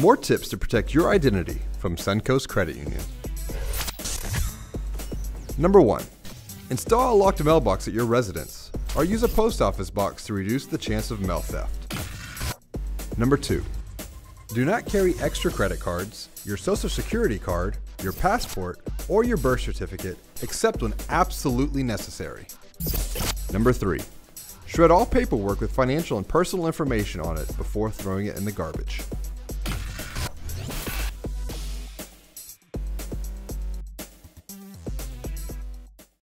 More tips to protect your identity from Suncoast Credit Union. Number 1. Install a locked mailbox at your residence, or use a post office box to reduce the chance of mail theft. Number 2. Do not carry extra credit cards, your social security card, your passport, or your birth certificate except when absolutely necessary. Number 3. Shred all paperwork with financial and personal information on it before throwing it in the garbage.